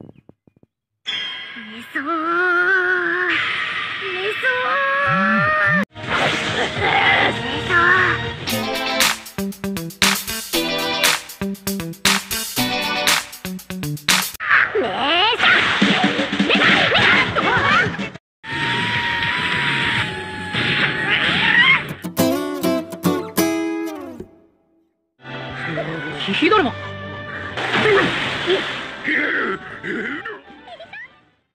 寝そう寝そう寝そうひひだるま aqui! Não!